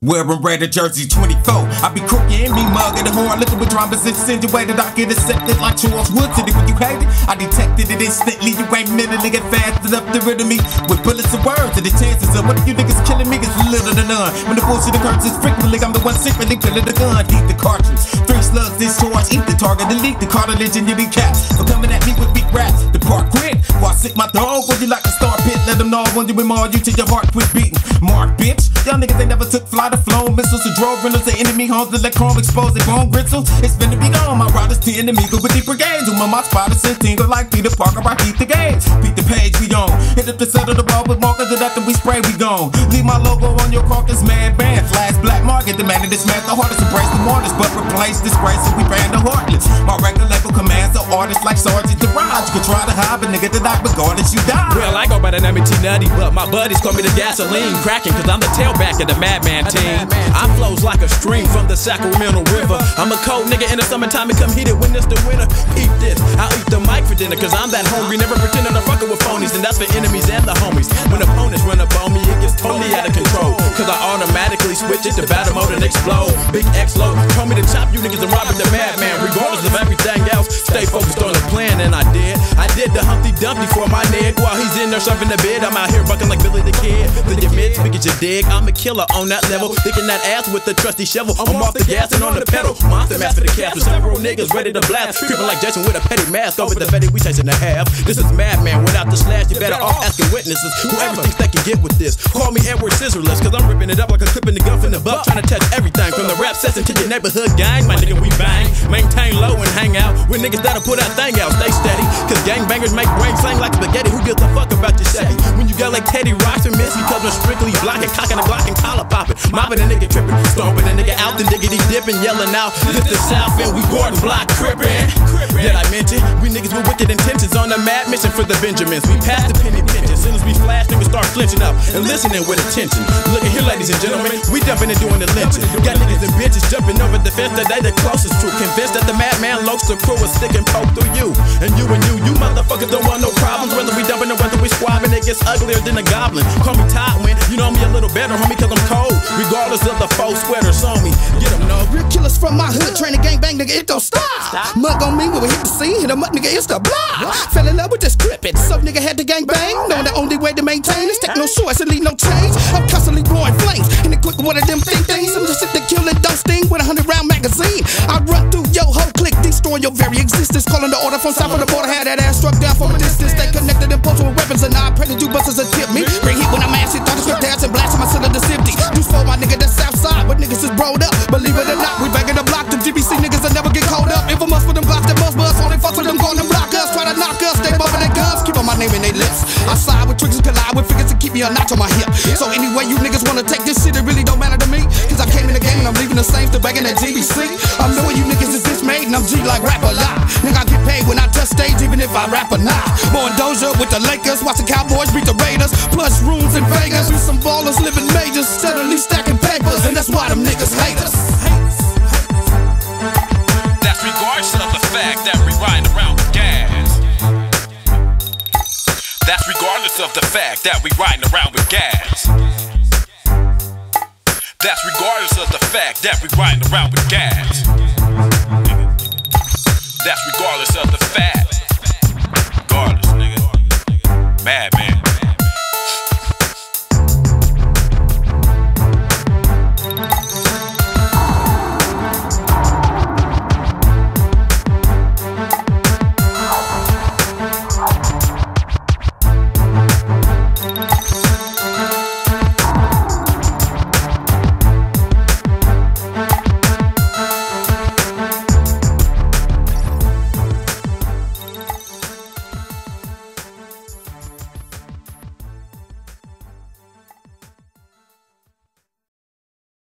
Wearing red Jersey 24. I be crooking and me mugging the horn, looking with dramas insinuated. I get accepted like Charles Wood City when you hate it. I detected it instantly. You ain't mentally get fast enough to rid of me with bullets and words. And the chances of what you niggas killing me is little to none. When the bullshit occurs, it's frequently I'm the one secretly killing the gun. Eat the cartridge. Three slugs, this charge, eat the target, delete the cartilage and in your cap. For coming at me with big raps. The park quick. While I sick my dog, would you like to pit? Let them know when you remind you till your heart quit beating. Mark, bitch. Y'all niggas ain't never took fly the flow missiles to drove rentals the enemy homes let chrome expose their bone gristle. It's to be gone. My riders the enemy go with the brigades. Who my spotters and tingle like Peter Parker. I heat the gauge. Beat the page we on. Hit up the center of the ball with markers and after we spray we gone. Leave my logo on your carcass, mad band. Flash black market this man the hardest. Embrace the mortars, but replace disgrace and we ban the heartless. My record label commands the artists like Sergeant Can try to hide, but nigga, the die regardless you die. Well, I go by the name of T Nutty, but my buddies call me the gasoline cracking, cause I'm the tailback of the Madman team. I flows like a stream from the Sacramento River. I'm a cold nigga in the summertime and come heat it when it's the winter. Eat this, I'll eat the mic for dinner, cause I'm that hungry. Never pretending to fuck it with phonies, and that's for enemies and the homies. When opponents run up on me, it gets totally out of control. Cause I automatically switch it to battle mode and explode. Big X low, told me to chop you niggas and rob the madman. Regardless of everything else, stay focused on the plan, and I did. The Humpty Dumpty for my neck while he's in there shoving the bed. I'm out here bucking like Billy the Kid. Then you mid, at your dig. I'm a killer on that level. Thinking that ass with the trusty shovel. I'm off the gas and on the pedal. Monster mask for the cast with several niggas ready to blast. Creeping like Jason with a petty mask over the Betty we chasing the half. This is Madman without the slash. You better off asking witnesses. Whoever thinks they can get with this. Call me Edward Scissorless, cause I'm ripping it up like a clipping the gun from the buck. Trying to touch everything from the rap session to your neighborhood gang. My nigga, we bang. Maintain low and hang out with niggas that'll put that thing out. Stay steady, cause gangbangers make brains sing like spaghetti. Who gives a fuck about your Chevy? When you got like Teddy Rocks and Missy, cause I'm strictly blocking, cocking a block and collar popping. Mopping a nigga tripping, stomping a nigga out, the diggity dipping, yelling out. This the South and we Garden Block crippin'. Did I mention? We niggas with wicked intentions on a mad mission for the Benjamins. We pass the penny pinch. As soon as we flash, niggas start flinching up and listening with attention. Look at here, ladies and gentlemen, we jumping and doing the lynching. Got niggas and bitches jumping over the fence that they the closest to. Convinced that the madman lokes the crew will stick and poke through you. And you and you, you motherfuckers don't want no problems. Whether we dumping or whether we squabbing, it gets uglier than a goblin. Call me Tywin, you know me better, homie, cause I'm cold. Regardless of the faux sweaters on me. Get them, no. Real killers from my hood, training gang bang, nigga, it don't stop. Mug on me when we hit the scene, hit hit 'em up, nigga, it's the block. Fell in love with this crippin', so nigga had to gang bang. Knowing the only way to maintain is take no choice and leave no change. I'm constantly blowing flames, and it quick one of them thing things. I'm just shit that kill it, don't sting with a hundred round magazine. I run through your whole clique, destroy your very existence. Calling the order from south of the border, had that ass struck down from a distance. They connected and posted with weapons, and I pray that you busters will tip me. Bring heat when I'm acid, thought the script ass and me a notch on my hip. So anyway, you niggas wanna take this shit, it really don't matter to me. Cause I came in the game and I'm leaving the same, still banging that GBC. I'm knowing you niggas is dismayed and I'm G like rap a lot. Nigga, I get paid when I touch stage, even if I rap or not. Born Doja with the Lakers, watching Cowboys beat the Raiders. Plus rooms in Vegas, we some ballers living majors, steadily stacking papers, and that's why them niggas hate. That's regardless of the fact that we riding around with gas. That's regardless of the fact that we riding around with gas.